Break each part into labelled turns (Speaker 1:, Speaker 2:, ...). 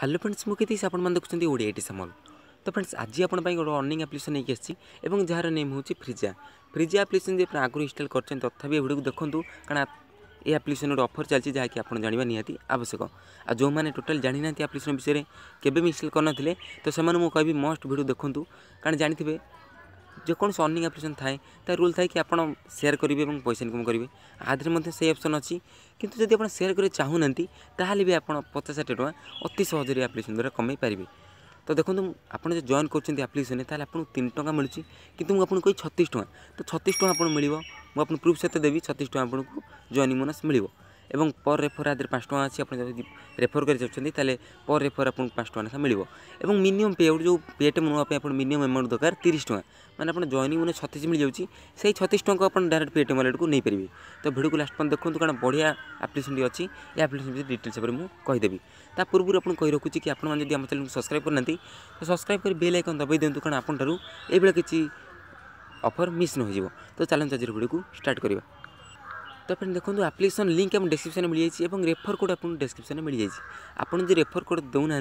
Speaker 1: hello friends ମୁଁ କେତିକି ଆପଣମାନେ ଦେଖୁଛନ୍ତି ଓଡ଼ିଆ ଏଇଟି ସାମଲ ତ ଫ୍ରେଣ୍ଡସ୍ ଆଜି ଆପଣ ପାଇଁ ଗୋଟେ ଅର୍ଣ୍ଣିଂ ଆପ୍ଲିକେସନ୍ ନେଇକି ଆସିଛି ଏବଂ ଯାହାର ନେମ୍ ହେଉଛି ଫ୍ରିଜା ଫ୍ରିଜା ଆପ୍ଲିକେସନ୍ ଯେ ଆପଣ ଆଗରୁ ଇନଷ୍ଟଲ୍ କରିଛନ୍ତି ତଥାପି ଏ ଭିଡ଼ିଓକୁ ଦେଖନ୍ତୁ କାରଣ ଏ ଆପ୍ଲିକେସନ୍ ଗୋଟେ ଅଫର୍ ଚାଲିଛି ଯାହାକି ଆପଣ ଜାଣିବା ନିହାତି ଆବଶ୍ୟକ ଆଉ ଯେଉଁମାନେ ଟୋଟାଲ୍ ଜାଣିନାହାନ୍ତି ଆପ୍ଲିକେସନ୍ ବିଷୟରେ କେବେ ବି ଇନଷ୍ଟଲ୍ କରିନଥିଲେ ତ ସେମାନେ ମୁଁ କହିବି ମଷ୍ଟ ଭିଡ଼ିଓ ଦେଖନ୍ତୁ କାରଣ ଜାଣିଥିବେ ଯେକୌଣସି ଅର୍ଣ୍ଣିଂ ଆପ୍ଲିକେସନ୍ ଥାଏ ତା ରୁଲ୍ ଥାଏ କି ଆପଣ ସେୟାର କରିବେ ଏବଂ ପଇସା ଇନକମ୍ କରିବେ ଆଧିରେ ମଧ୍ୟ ସେଇ ଅପସନ୍ ଅଛି କିନ୍ତୁ ଯଦି ଆପଣ ସେୟାର କରି ଚାହୁଁନାହାନ୍ତି ତାହେଲେ ବି ଆପଣ ପଚାଶ ଷାଠିଏ ଟଙ୍କା ଅତି ସହଜରେ ଆପ୍ଲିକେସନ୍ ଦ୍ୱାରା କମାଇ ପାରିବେ ତ ଦେଖନ୍ତୁ ଆପଣ ଯଦି ଜଏନ୍ କରୁଛନ୍ତି ଆପ୍ଲିକେସନ୍ରେ ତାହେଲେ ଆପଣଙ୍କୁ ତିନି ଟଙ୍କା ମିଳୁଛି କିନ୍ତୁ ମୁଁ ଆପଣଙ୍କୁ କହି ଛତିଶ ଟଙ୍କା ତ ଛତିଶ ଟଙ୍କା ଆପଣଙ୍କୁ ମିଳିବ ମୁଁ ଆପଣଙ୍କୁ ପ୍ରୁଫ୍ ସହିତ ଦେବି ଛତିଶ ଟଙ୍କା ଆପଣଙ୍କୁ ଜଏନିଂ ବୋନସ୍ ମିଳିବ এবং পর রেফর আদের পাঁচ টাকা আছে আপনার যদি রেফর করে যাচ্ছেন তাহলে পর রেফর আপনার পাঁচ টাকা লেখা মিলব এবং মিনিমম পে আউট যে পেট নেওয়া আপনার মিনিমম আমাউন্ট দরকার তিরিশ টাকা মানে আপনার জয়নিং মানে ছতিশ মিলিযাচ্ছে সেই ছতিশ টাকা আপনার ডাইরেক্ট পেট ওয়ালেটକୁ ନେଇପାରିବେ ତ ଭିଡ଼ିଓକୁ ଲାଷ୍ଟ ପର୍ଯ୍ୟନ୍ତ ଦେଖନ୍ତୁ କାରଣ ବଢ଼ିଆ ଆପ୍ଲିକେସନ୍ଟି ଅଛି ଏ ଆପ୍ଲିକେସନ୍ ବିଷୟରେ ଡିଟେଲ୍ସ ଉପରେ ମୁଁ କହିଦେବି ତା ପୂର୍ବରୁ ଆପଣ କହି ରଖୁଛି କି ଆପଣମାନେ ଯଦି ଆମ ଚ୍ୟାନେଲକୁ ସବସ୍କ୍ରାଇବ୍ କରିନାହାନ୍ତି ତ ସବସ୍କ୍ରାଇବ୍ କରି ବେଲ୍ ଆଇକନ୍ ଦବାଇ ଦିଅନ୍ତୁ କାରଣ ଆପଣଙ୍କଠାରୁ ଏଇଭଳିଆ କିଛି ଅଫର୍ ମିସ୍ ନ ହୋଇଯିବ ତ ଚାଲନ୍ତୁ ଆଜିର ଭିଡ଼ିଓକୁ ଷ୍ଟାର୍ଟ କରିବା তো ফ্রেন্ড দেখুন আপ্লিকেসন লিঙ্ক আমার ডেসক্রিপশনে মিলিଯାଇଛି এবং রেফর কোড আপনার ডେସକ୍রিপশনে মিলিଯାଇଛି আপনার যদি রেফর কোড দেউনা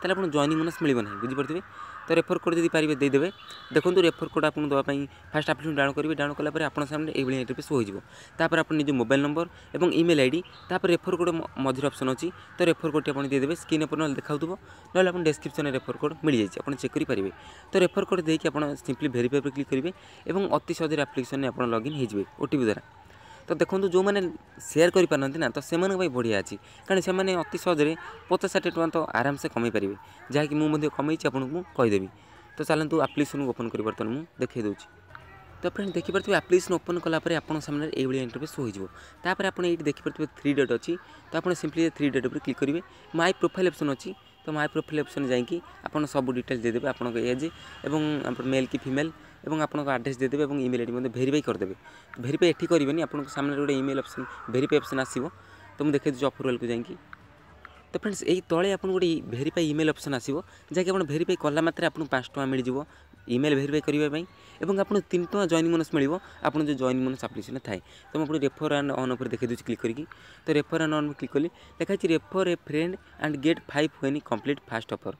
Speaker 1: তাহলে আপনার জয়নিং বোনাস মিলবে না বুঝিপারে তো রেফর কোড যদি পারিবে দেইদেবে দেখুন রেফর কোড আপনার দেওয়া ফার্স্ট আপ্লিকেশন ডাউন করবে ডাউন কলাপরে আপনার সামনে এইভাবে ইন্টারফেস হয়ে তাপরে আপনার নিজ মোবাইল নম্বর এবং ইমেল আইডি তাপরে রেফর কোড মঝির অপসন অছি তো রেফর কোডটি আপনার দিয়েদেবে স্ক্রিন উপরে নহলে দেখাউব নহলে আপনার ডেসক্রিপশনে রেফর কোড মিলিଯାଇଛି আপনার চেক করে তো রেফর কোড দিয়ে আপনার সিম্পলি ভেরিফাই ক্লিক করবে এবং অতি সহজে আপ্লিকেশনে আপনার লগ ইন হয়ে যাবে ওটিপি দ্বারা ତ ଦେଖନ୍ତୁ ଯେଉଁମାନେ ସେୟାର କରିପାରନ୍ତି ନା ତ ସେମାନଙ୍କ ପାଇଁ ବଢ଼ିଆ ଅଛି କାରଣ ସେମାନେ ଅତି ସହଜରେ ପଚାଶ ଷାଠିଏ ଟଙ୍କା ତ ଆରାମସେ କମାଇ ପାରିବେ ଯାହାକି ମୁଁ ମଧ୍ୟ କମେଇଛି ଆପଣଙ୍କୁ ମୁଁ କହିଦେବି ତ ଚାଲନ୍ତୁ ଆପ୍ଲିକେସନ୍କୁ ଓପନ୍ କରି ବର୍ତ୍ତମାନ ମୁଁ ଦେଖାଇ ଦେଉଛି ତ ଫ୍ରେଣ୍ଡ ଦେଖିପାରୁଥିବେ ଆପ୍ଲିକେସନ୍ ଓପନ୍ କଲାପରେ ପରେ ଆପଣଙ୍କ ସାମ୍ନାରେ ଏଇଭଳିଆ ଇଣ୍ଟରଭ୍ୟୁ ହୋଇଯିବ ତାପରେ ଆପଣ ଏଇଠି ଦେଖିପାରୁଥିବେ ଥ୍ରୀ ଡଟ୍ ଅଛି ତ ଆପଣ ସିମ୍ପଲି ଥ୍ରୀ ଡଟ୍ ଉପରେ କ୍ଲିକ୍ କରିବେ ମାଇ ପ୍ରୋଫାଇଲ୍ ଅପ୍ସନ୍ ଅଛି ତ ମାଇ ପ୍ରୋଫାଇଲ୍ ଅପ୍ସନ୍ ଯାଇକି ଆପଣ ସବୁ ଡିଟେଲ୍ସ ଦେଇଦେବେ ଆପଣଙ୍କ ଏଜ୍ ଏବଂ ଆପଣ ମେଲ୍ କି ଫିମେଲ୍ এবং আপনার আড্রেস দিয়ে দেবে এবং ইমেল আইডি মধ্যে ভেরিফাই করেদেবে ভেরিফাই এটি করবেনি আপনার সামনে গোটে ইমেল অপসন ভেরিফাই অপসন আসবে তো মু দেখে দেছি অফরওয়েলকে যাই তো ফ্রেন্ডস এই তলে আপনার গোটে ভেরিফাই ইমেল অপসন আসবে যা কি আপনার ভেরিফাই কলা মাত্রে আপনার পাঁচ টাকা যাব ইমেল ভেরিফাই করা এবং আপনার তিন টাকা জয়েন বোনস মিলব আপনার যে জয়েন বোনস আপ্লিকেশন থাকে তো আপনি রেফর আন্ড অন উপরে দেখে দিচ্ছি ক্লিক করি তো রেফর আন্ড অন ক্লিক কলি লেখা আছে refer a friend and get five when complete first offer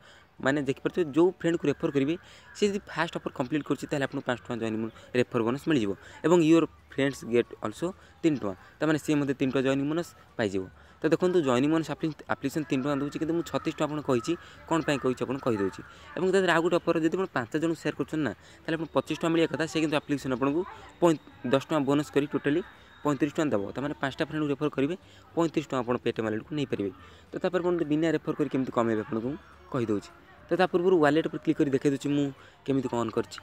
Speaker 1: মানে দেখিপারছ যে ফ্রেন্ডকে রেফর করবে সে যদি ফার্স্ট অফর কমপ্লিট করছে তাহলে আপনার পাঁচ টাকা জয়নিং রেফর বোনস মিলিযোগ এবং ইউর ফ্রেন্ডস গেট অলসো তিন টাকা তার মানে সে মধ্যে তিন টাকা জয়নিং বোনস পাইযোগ তো দেখুন জয়নিং বোনস আপ্লিকেশন তিন টাকা দেଉଛି কিন্তু ছত্রিশ টাকা আপনার কী কোণ পাই কী আপনার কীদেছি এবং তাদের আউ গোটে অফর যদি আপনার পাঁচ জন সেয়ার করছেন না তাহলে আপনার পঁচিশ টাকা মিলিয়া কথা সে কিন্তু আপ্লিকেশন আপনার দশ টাকা বোনস করে টোটালি পঁয়ত্রিশ টাকা দেব তার মানে পাঁচটা ফ্রেন্ড রেফর করবে পঁয়ত্রিশ টাকা আপনার পেট নিয়ে ନେଇପାରିବେ তো তারপরে আপনার বিনা রেফর করে কেমন কমাইবে আপনার কীদেছি ତ ତା ପୂର୍ବରୁ ୱାଲେଟ୍ ଉପରେ କ୍ଲିକ୍ କରି ଦେଖାଇ ଦେଉଛି ମୁଁ କେମିତି କ'ଣ ଅନ୍ କରିଛି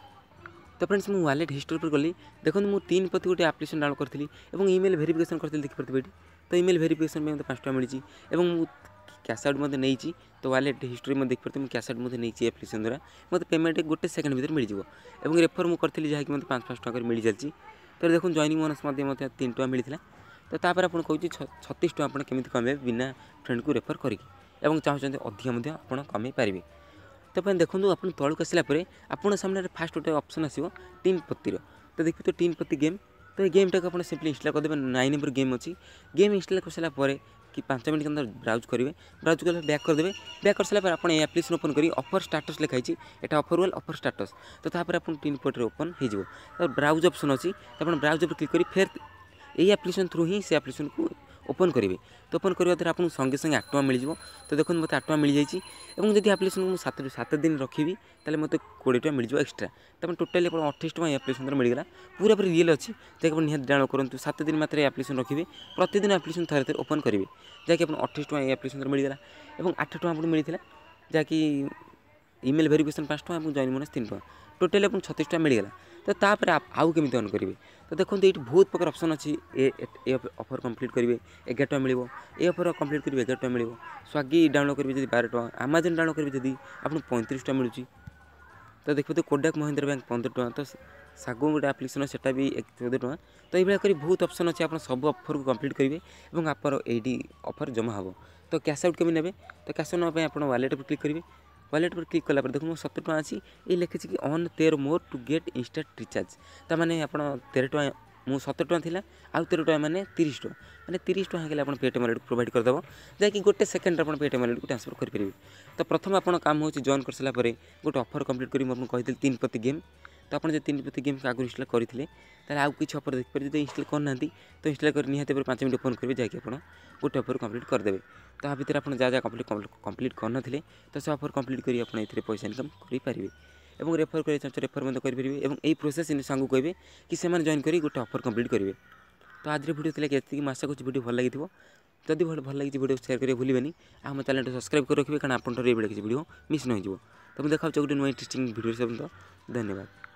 Speaker 1: ତ ଫ୍ରେଣ୍ଡସ୍ ମୁଁ ୱାଲେଟ୍ ହିଷ୍ଟୋରୀ ଉପରେ ଗଲି ଦେଖନ୍ତୁ ମୁଁ ତିନି ପ୍ରତି ଗୋଟେ ଆପ୍ଲିକେସନ୍ ଡାଉନଲୋଡ଼ କରିଥିଲି ଏବଂ ଇମେଲ୍ ଭେରିଫିକେସନ୍ କରିଥିଲି ଦେଖିପାରୁଥିବେ ଏଠି ତ ଇମେଲ୍ ଭେରିଫିକେସନ୍ ପାଇଁ ମୋତେ ପାଞ୍ଚ ଟଙ୍କା ମିଳିଛି ଏବଂ ମୁଁ କ୍ୟାସ୍ ଆଉଟ୍ ମଧ୍ୟ ନେଇଛି ତ ୱାଲେଟ୍ ହିଷ୍ଟୋରୀ ମଧ୍ୟ ଦେଖିପାରୁଥିବେ ମୁଁ କ୍ୟାସ୍ ଆଉଟ୍ ମଧ୍ୟ ନେଇଛି ଆପ୍ଲିକେସନ୍ ଦ୍ୱାରା ମୋତେ ପେମେଣ୍ଟ ଗୋଟେ ସେକେଣ୍ଡ ଭିତରେ ମିଳିଯିବ ଏବଂ ରେଫର୍ ମୁଁ କରିଥିଲି ଯାହାକି ମୋତେ ପାଞ୍ଚ ପାଞ୍ଚ ଟଙ୍କାରେ ମିଳିଚାଲିଛି ତ ଦେଖନ୍ତୁ ଜଏନିଂ ବୋନସ୍ ମଧ୍ୟ ମୋତେ ତିନି ଟଙ୍କା ମିଳିଥିଲା ତ ତାପରେ ଆପଣ କହୁଛି ଛତିଶ ଟଙ୍କା ଆପଣ କେମିତି କମେଇବେ ବିନା ଫ୍ରେଣ୍ଡକୁ ରେଫର୍ କରିକି ଏବଂ ଚାହୁଁଛନ୍ତି ଅଧିକ ମଧ୍ୟ ଆପଣ କମେଇ ପାରିବେ তারপরে দেখুন আপনার তলক আসলা পরে আপনার সামনে ফার্স্ট গোটে অপসন আসব টিম পতির তো দেখবে তো টিম পতি গেম তো এই গেমটাকে আপনার সিম্পলি ইনস্টল করেদেবে নাইন নম্বর গেম অছি গেম ইনস্টল করেসারা পরে কি পাঁচ মিনিট আপনার ব্রাউজ করবে ব্রাউজ করলে ব্যাক করদেবে ব্যাক করসারা পরে আপনার এই আপ্লিকেসন ওপন করি অফর স্টাটস লেখা হয়েছে এটা অফর ওয়াল অফর স্টাটস তো তাপরে আপনার টিম পটরে ওপন হয়ে যাব তারপর ব্রাউজ অপসন অছি তো আপনার ব্রাউজ উপরে ক্লিক করে ফের এই আপ্লিকেসন থ্রু ହିଁ ସେ ଆପ୍ଲିକେସନକୁ ଓପନ୍ କରିବେ ତ ଓପନ୍ କରିବା ଦ୍ୱାରା ଆପଣଙ୍କୁ ସଙ୍ଗେ ସଙ୍ଗେ ଆଠ ଟଙ୍କା ମିଳିଯିବ ତ ଦେଖନ୍ତୁ ମୋତେ ଆଠ ଟଙ୍କା ମିଳିଯାଇଛି ଏବଂ ଯଦି ଆପ୍ଲିକେସନ୍କୁ ମୁଁ ସାତ ସାତ ଦିନ ରଖିବି ତାହେଲେ ମୋତେ କୋଡ଼ିଏ ଟଙ୍କା ମିଳିଯିବ ଏକ୍ସଟ୍ରା ତା'ପରେ ଟୋଟାଲି ଆପଣ ଅଠେଇଶ ଟଙ୍କା ଆପ୍ଲିକେସନ୍ ଦ୍ୱାରା ମିଳିଗଲା ପୁରା ପୁରି ରିଏଲ୍ ଅଛି ଯାହାକି ଆପଣ ନିହାତି ଡାଉନଲୋଡ଼ କରନ୍ତୁ ସାତ ଦିନ ମାତ୍ର ଏ ଆପ୍ଲିକେସନ୍ ରଖିବେ ପ୍ରତିଦିନ ଆପ୍ଲିକେସନ୍ ଥରେ ଥରେ ଓପନ୍ କରିବେ ଯାହାକି ଆପଣ ଅଠେଇଶ ଟଙ୍କା ଏ ଆପ୍ଲିକେସନ୍ ଦ୍ୱାରା ମିଳିଗଲା ଏବଂ ଆଠ ଟଙ୍କା ଆପଣଙ୍କୁ ମିଳିଥିଲା ଯାହାକି ଇମେଲ୍ ଭେରିଫିକେସନ୍ ପାଞ୍ଚ ଟଙ୍କା ଏବଂ ଜଏନ୍ ବୋନସ୍ ତିନି ଟଙ୍କା ଟୋଟାଲି ଆପଣଙ୍କୁ ଛତିଶ ଟଙ୍କା ମିଳିଗଲା ତ ତାପରେ ଆଉ କେମିତି ଅନ୍ କରିବେ ତ ଦେଖନ୍ତୁ ଏଇଠି ବହୁତ ପ୍ରକାର ଅପସନ୍ ଅଛି ଏ ଏ ଅଫର୍ କମ୍ପ୍ଲିଟ୍ କରିବେ ଏଗାର ଟଙ୍କା ମିଳିବ ଏ ଅଫର୍ କମ୍ପ୍ଲିଟ୍ କରିବେ ଏଗାର ଟଙ୍କା ମିଳିବ ସ୍ୱାଗି ଡାଉନଲୋଡ଼ କରିବେ ଯଦି ବାର ଟଙ୍କା ଆମାଜନ୍ ଡାଉନଲୋଡ଼ କରିବେ ଯଦି ଆପଣ ପଇଁତିରିଶ ଟଙ୍କା ମିଳୁଛି ତ ଦେଖନ୍ତୁ ତ ମହେନ୍ଦ୍ର ବ୍ୟାଙ୍କ ପନ୍ଦର ଟଙ୍କା ତ ଶାଗୁ ଗୋଟେ ଆପ୍ଲିକେସନ୍ ସେଟା ବି ଚଉଦ ଟଙ୍କା ତ ଏଇଭଳିଆ କରି ବହୁତ ଅପସନ୍ ଅଛି ଆପଣ ସବୁ ଅଫର୍କୁ କମ୍ପ୍ଲିଟ୍ କରିବେ ଏବଂ ଆପଣ ଏଇଠି ଅଫର୍ ଜମା ହେବ ତ କ୍ୟାସ୍ ଆଉଟ୍ କେମିତି ନେବେ ତ କ୍ୟାସ୍ ଆଉଟ୍ ନେବା ପାଇଁ ଆପଣ ୱାଲେଟ୍ରେ କ୍ଲିକ୍ କରିବେ ওয়ালেট উপরে ক্লিক কলাপরে দেখুন ମୁଁ ସତୁରି ଟଙ୍କା ଅଛି ଏଇ ଲେଖିଛି କି ଅନ୍ ତେର ମୋର ଟୁ ଗେଟ୍ ଇନଷ୍ଟାଟ୍ ରିଚାର୍ଜ ତା'ମାନେ ଆପଣ ତେର ଟଙ୍କା ମୁଁ ସତର ଟଙ୍କା ଥିଲା ଆଉ ତେର ଟଙ୍କା ମାନେ ତିରିଶ ଟଙ୍କା ମାନେ ତିରିଶ ଟଙ୍କା ହେଇଗଲେ ଆପଣ ପେଟିଏମ୍ ୱାଲେଟ୍ ପ୍ରୋଭାଇଡ଼ କରିଦେବ ଯାହାକି ଗୋଟେ ସେକେଣ୍ଡରେ ଆପଣ ପେଟିଏମ୍ ୱାଲେଟ୍କୁ ଟ୍ରାନ୍ସଫର୍ କରିପାରିବେ ତ ପ୍ରଥମ ଆପଣ କାମ ହେଉଛି ଜଏନ୍ କରିସାରିଲା ପରେ ଗୋଟେ ଅଫର୍ କମ୍ପ୍ଲିଟ୍ କରି ମୁଁ ଆପଣଙ୍କୁ କହିଥିଲି ତିନି ପ୍ରତି ଗେମ୍ ତ ଆପଣ ଯଦି ତିନି ପ୍ରତି ଗେମ୍ ଆଗରୁ ଇନଷ୍ଟଲ୍ କରିଥିଲେ ତାହେଲେ ଆଉ କିଛି ଅଫର୍ ଦେଖିପାରିବେ ଯଦି ଇନଷ୍ଟଲ୍ କରିନାହାନ୍ତି ତ ଇନଷ୍ଟଲ୍ କରି ନିହାତି ଭାବରେ ପାଞ୍ଚ ମିନିଟ୍ ଫୋନ୍ କରିବେ ଯାହାକି ଆପଣ ଗୋଟେ ଅଫର୍ କମ୍ପ୍ଲିଟ୍ କରିଦେବେ ତା ଭିତରେ ଆପଣ ଯାହା ଯାହା କମ୍ପ୍ଲିଟ୍ କମ୍ପ୍ଲିଟ୍ କରିନଥିଲେ ତ ସେ ଅଫର୍ କମ୍ପ୍ଲିଟ୍ କରି ଆପଣ ଏଥିରେ ପଇସା ଇନକମ୍ କରିପାରିବେ ଏବଂ ରେଫର୍ କରି ଚାହୁଁଛ ରେଫର୍ ମଧ୍ୟ କରିପାରିବେ ଏବଂ ଏହି ପ୍ରୋସେସ୍ ସାଙ୍ଗକୁ କହିବେ କି ସେମାନେ ଜଏନ୍ କରି ଗୋଟେ ଅଫର୍ କମ୍ପ୍ଲିଟ୍ କରିବେ ତ ଆଜିର ଭିଡ଼ିଓ ଥିଲା ଏତିକି ମାସ କିଛି ଭିଡ଼ିଓ ଭଲ ଲାଗିଥିବ ଯଦି ଭଲ ଭଲ ଲାଗିଛି ଭିଡ଼ିଓ ସେୟାର କରିବାକୁ ଭୁଲିବେନି ଆମ ଚ୍ୟାନେଲ୍ଟା ସବସ୍କ୍ରାଇବ୍ କରି ରଖିବେ କାରଣ ଆପଣଙ୍କର ଏଇଭଳି କିଛି ଭିଡ଼ିଓ ମିସ୍ ନ ହୋଇଯିବ ତ ମୁଁ ଦେଖାଉଛି ଗୋଟେ ନୂଆ ଇଣ୍ଟରେଷ୍ଟିଂ ଭିଡ଼ିଓ ସବୁ ଧନ୍ୟବାଦ